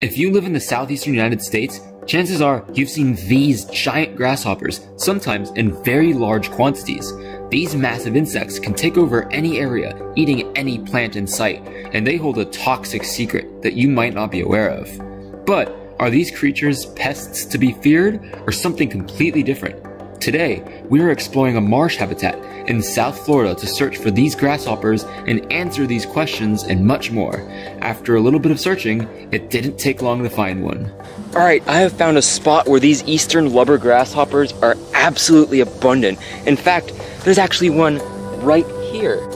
If you live in the southeastern United States, chances are you've seen these giant grasshoppers, sometimes in very large quantities. These massive insects can take over any area, eating any plant in sight, and they hold a toxic secret that you might not be aware of. But are these creatures pests to be feared, or something completely different? Today, we are exploring a marsh habitat in South Florida to search for these grasshoppers and answer these questions and much more. After a little bit of searching, it didn't take long to find one. Alright, I have found a spot where these eastern lubber grasshoppers are absolutely abundant. In fact, there's actually one right here.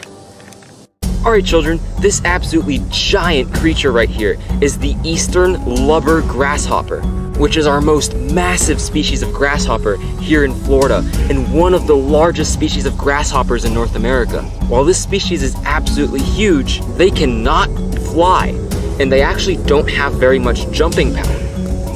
Alright children, this absolutely giant creature right here is the eastern lubber grasshopper which is our most massive species of grasshopper here in Florida and one of the largest species of grasshoppers in North America. While this species is absolutely huge, they cannot fly and they actually don't have very much jumping power.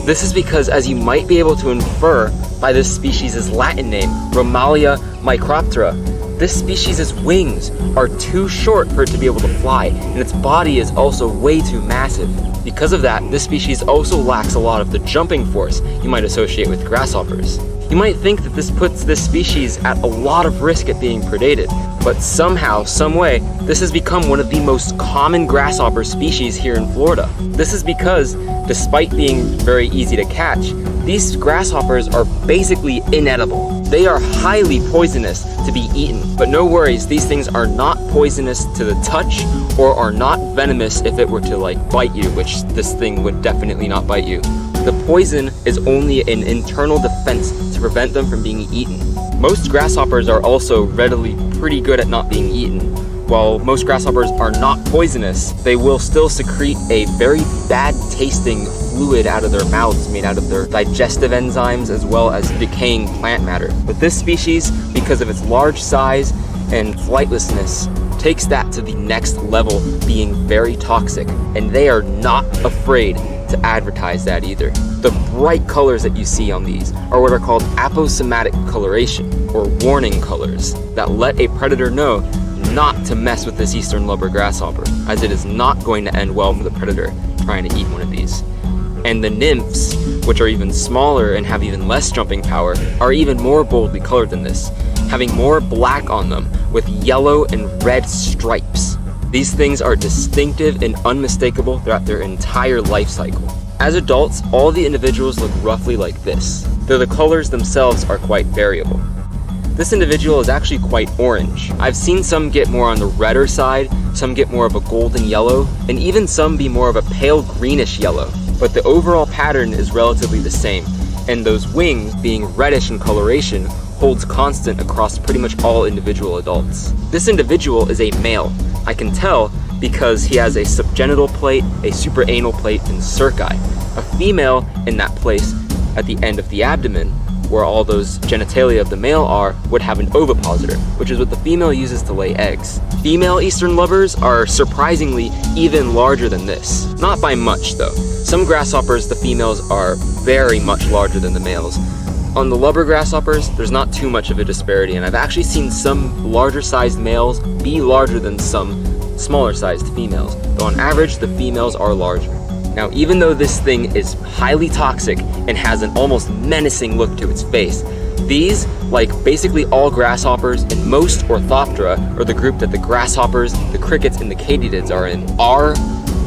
This is because as you might be able to infer by this species' Latin name, Romalea microptera, this species' wings are too short for it to be able to fly, and its body is also way too massive. Because of that, this species also lacks a lot of the jumping force you might associate with grasshoppers. You might think that this puts this species at a lot of risk at being predated, but somehow, someway, this has become one of the most common grasshopper species here in Florida. This is because, despite being very easy to catch, these grasshoppers are basically inedible. They are highly poisonous to be eaten, but no worries, these things are not poisonous to the touch or are not venomous if it were to like bite you, which this thing would definitely not bite you. The poison is only an internal defense to prevent them from being eaten. Most grasshoppers are also readily pretty good at not being eaten. While most grasshoppers are not poisonous, they will still secrete a very bad tasting fluid out of their mouths made out of their digestive enzymes as well as decaying plant matter. But this species, because of its large size and flightlessness, takes that to the next level, being very toxic, and they are not afraid to advertise that either. The bright colors that you see on these are what are called aposematic coloration, or warning colors, that let a predator know not to mess with this eastern lubber grasshopper, as it is not going to end well for the predator trying to eat one of these. And the nymphs, which are even smaller and have even less jumping power, are even more boldly colored than this, having more black on them with yellow and red stripes. These things are distinctive and unmistakable throughout their entire life cycle. As adults, all the individuals look roughly like this, though the colors themselves are quite variable. This individual is actually quite orange. I've seen some get more on the redder side, some get more of a golden yellow, and even some be more of a pale greenish yellow. But the overall pattern is relatively the same, and those wings, being reddish in coloration, holds constant across pretty much all individual adults. This individual is a male. I can tell because he has a subgenital plate, a supraanal plate, and cerci. A female in that place at the end of the abdomen where all those genitalia of the male are, would have an ovipositor, which is what the female uses to lay eggs. Female eastern lubbers are surprisingly even larger than this. Not by much though. Some grasshoppers, the females are very much larger than the males, on the lubber grasshoppers, there's not too much of a disparity, and I've actually seen some larger sized males be larger than some smaller sized females, though on average, the females are larger. Now, even though this thing is highly toxic and has an almost menacing look to its face, these, like basically all grasshoppers and most Orthoptera, or the group that the grasshoppers, the crickets, and the katydids are in, are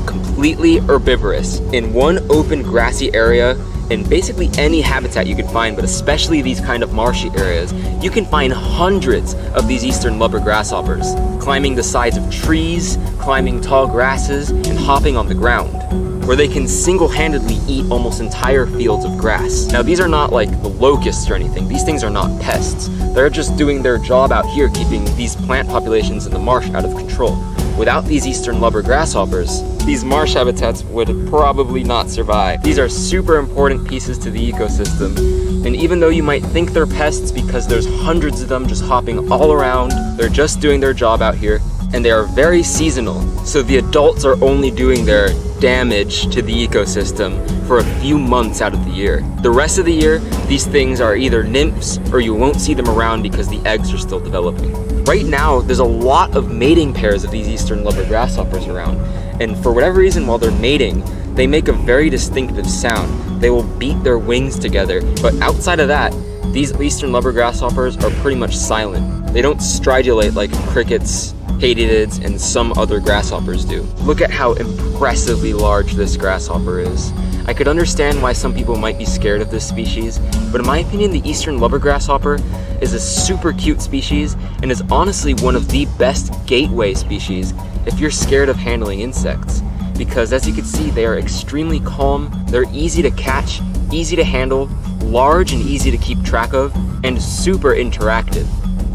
completely herbivorous. In one open grassy area, in basically any habitat you can find, but especially these kind of marshy areas, you can find hundreds of these eastern lubber grasshoppers, climbing the sides of trees, climbing tall grasses, and hopping on the ground, where they can single-handedly eat almost entire fields of grass. Now these are not like the locusts or anything, these things are not pests. They're just doing their job out here keeping these plant populations in the marsh out of control. Without these eastern lubber grasshoppers, these marsh habitats would probably not survive. These are super important pieces to the ecosystem, and even though you might think they're pests because there's hundreds of them just hopping all around, they're just doing their job out here, and they are very seasonal. So the adults are only doing their damage to the ecosystem for a few months out of the year. The rest of the year, these things are either nymphs or you won't see them around because the eggs are still developing. Right now, there's a lot of mating pairs of these eastern lubber grasshoppers around, And for whatever reason, while they're mating, they make a very distinctive sound. They will beat their wings together, but outside of that, these eastern lubber grasshoppers are pretty much silent. They don't stridulate like crickets, katydids, and some other grasshoppers do. Look at how impressively large this grasshopper is. I could understand why some people might be scared of this species, but in my opinion, the eastern lubber grasshopper is a super cute species and is honestly one of the best gateway species if you're scared of handling insects. Because as you can see, they are extremely calm, they're easy to catch, easy to handle, large and easy to keep track of, and super interactive.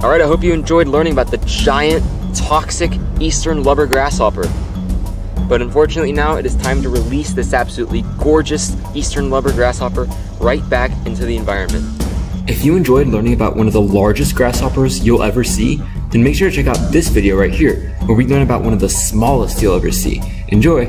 Alright, I hope you enjoyed learning about the giant, toxic eastern lubber grasshopper. But unfortunately now it is time to release this absolutely gorgeous eastern lubber grasshopper right back into the environment. If you enjoyed learning about one of the largest grasshoppers you'll ever see, then make sure to check out this video right here, where we learn about one of the smallest you'll ever see. Enjoy!